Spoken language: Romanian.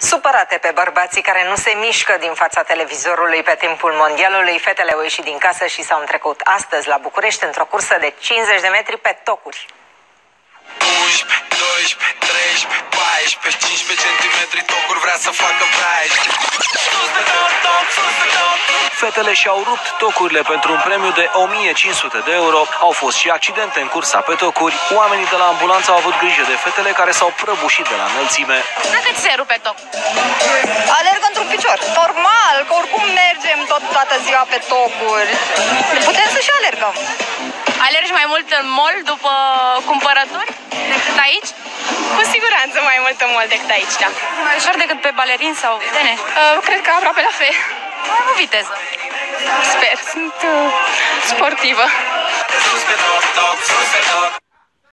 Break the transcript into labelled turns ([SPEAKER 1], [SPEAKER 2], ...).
[SPEAKER 1] Supărate pe bărbații care nu se mișcă din fața televizorului pe timpul mondialului, fetele au ieșit din casă și s-au întrecut astăzi la București într-o cursă de 50 de metri pe tocuri.
[SPEAKER 2] 11, 12, 13, 14, 15 centimetri tocuri vrea să facă 14
[SPEAKER 3] Fetele și-au rupt tocurile pentru un premiu de 1500 de euro. Au fost și accidente în cursa pe tocuri. Oamenii de la ambulanță au avut grijă de fetele care s-au prăbușit de la înălțime.
[SPEAKER 4] Dacă ți se rupe toc?
[SPEAKER 5] Alerg într-un picior. Normal, că oricum mergem tot toată ziua pe tocuri. Putem să și alergăm.
[SPEAKER 4] Alergi mai mult în mall după cumpărături decât aici?
[SPEAKER 5] Cu siguranță mai mult în mall decât aici, da.
[SPEAKER 4] Mai ușor decât pe balerin sau tene?
[SPEAKER 5] Uh, cred că aproape la fel.
[SPEAKER 4] Mai avut viteză.
[SPEAKER 5] Sper, sunt uh, sportivă.